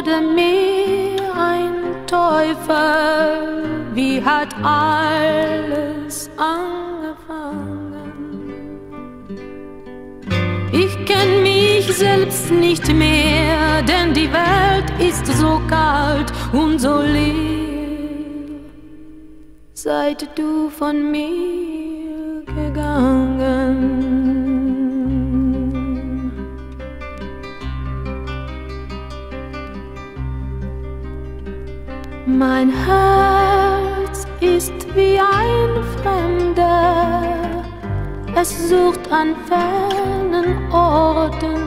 wurde mir ein Teufel, wie hat alles angefangen? Ich kenn mich selbst nicht mehr, denn die Welt ist so kalt und so leer, seit du von mir Mein Herz ist wie ein Fremder, es sucht an fernen Orten,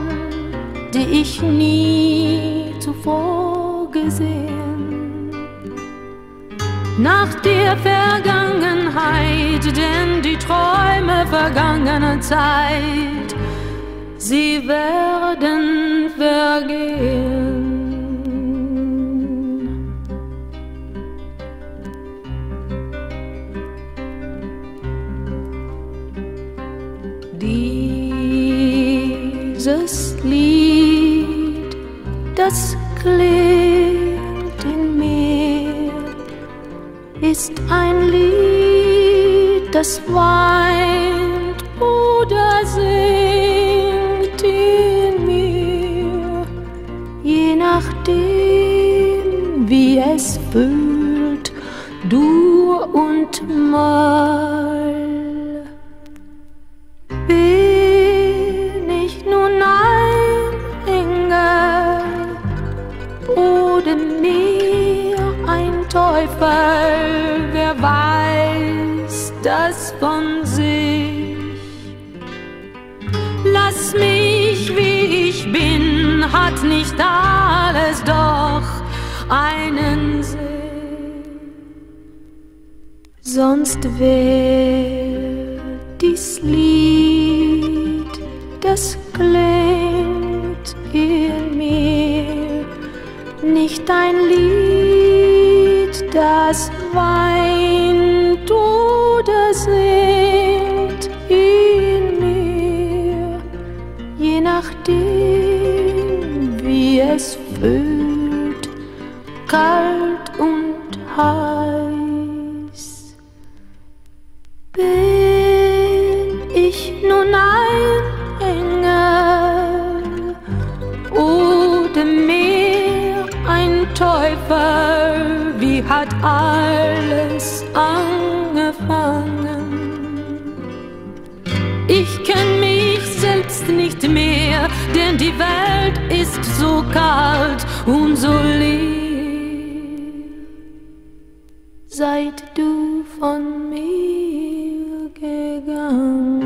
die ich nie zuvor gesehen. Nach der Vergangenheit, denn die Träume vergangener Zeit, sie werden vergehen. Dieses Lied, das klingt in mir, ist ein Lied, das weint oder singt in mir, je nachdem, wie es fühlt, du und mal. Teufel? Wer weiß das von sich? Lass mich, wie ich bin, hat nicht alles doch einen Sinn. Sonst wär dies Lied, das klingt in mir, nicht ein Lied, das weint oder singt in mir, je nachdem, wie es fühlt, kalt und heiß. Bin ich nun ein Engel oder mehr ein Teufel? Hat alles angefangen? Ich kenn mich selbst nicht mehr, denn die Welt ist so kalt und so leer, seit du von mir gegangen.